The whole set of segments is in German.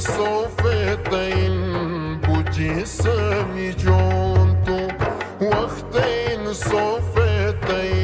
صوفيتين بوجسم جونتو وقتين صوفيتين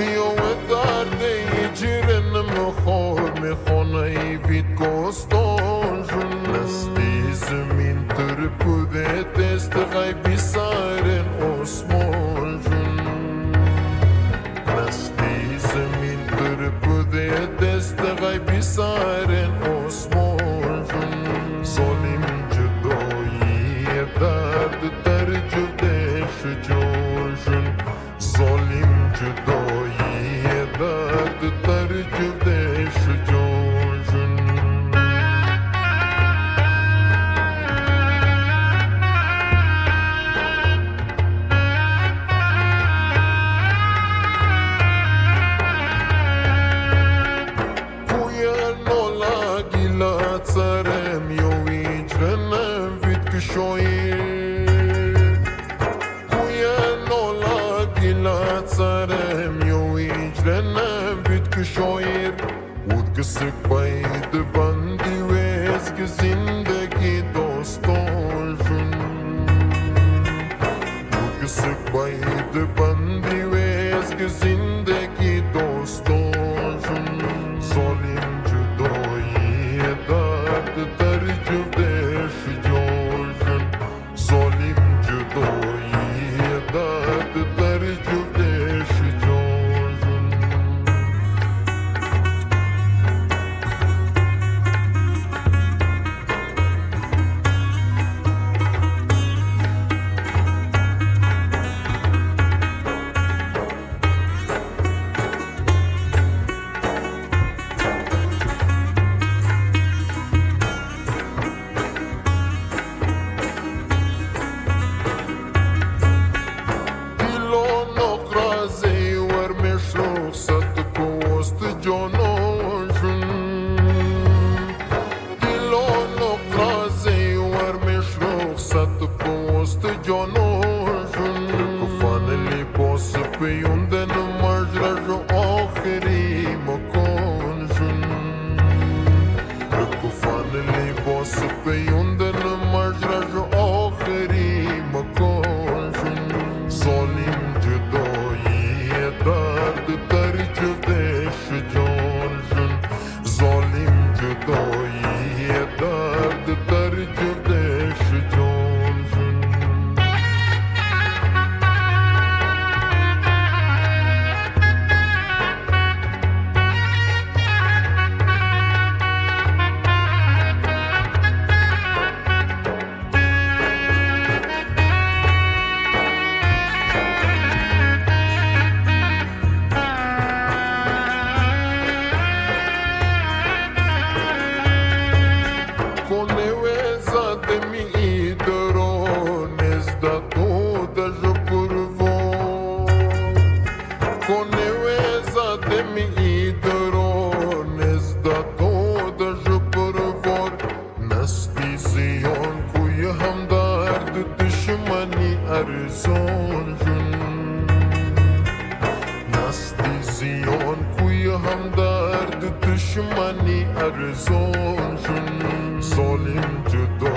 یوم درده جیرنم خور می‌خونه ای وید گستان جون. نستی زمین تر پوده تست غیبی لنا بدك شعير ورقصك بيد بندي واسك زندگی داستانشون ورقصك بيد بندي واسك زندگی Vision, wir haben da die Dushmani Arizon. Solim to